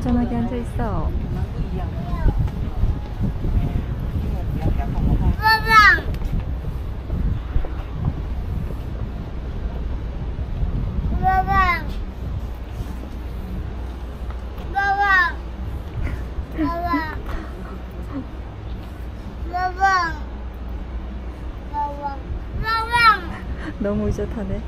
안전하게 앉아있어 너무 의젓하네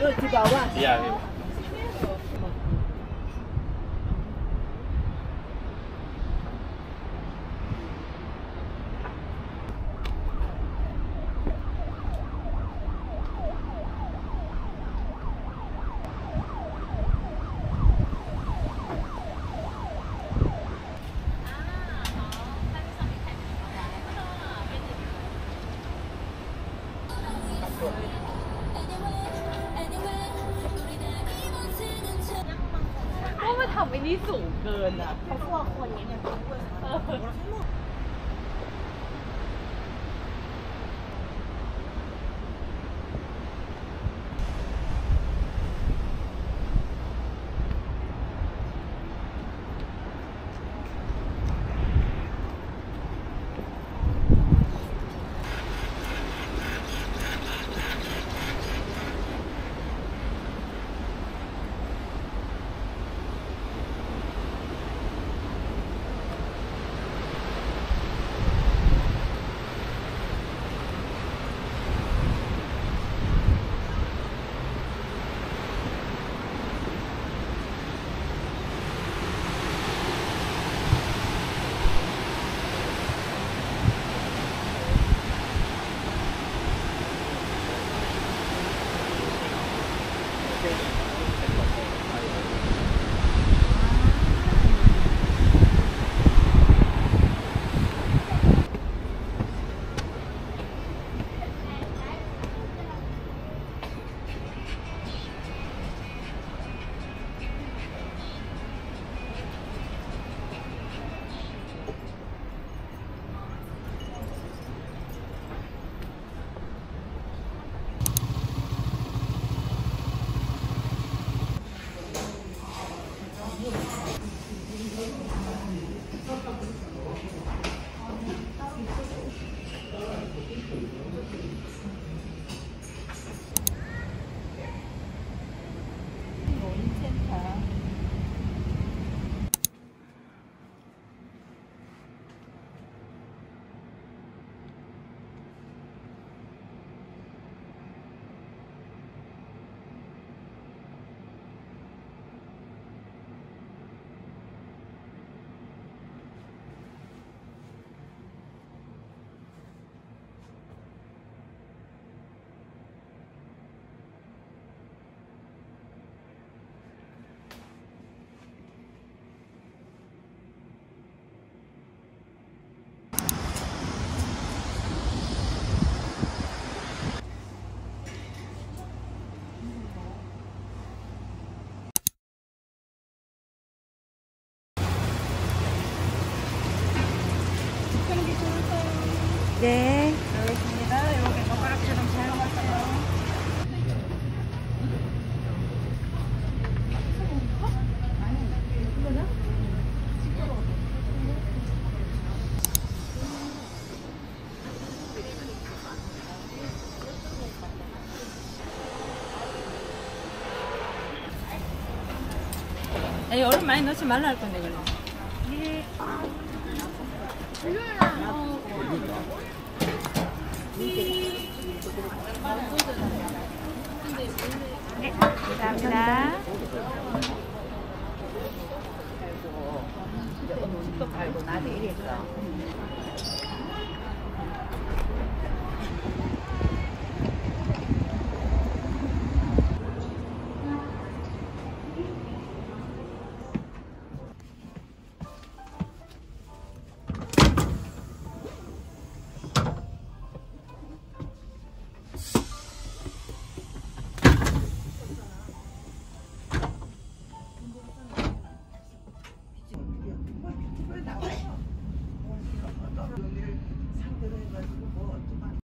六七百万。你走哥呢？还过呢？ 아니, 얼음 많이 넣지 말라 할 건데, 그래. 네, 감사합니다. 이랬어.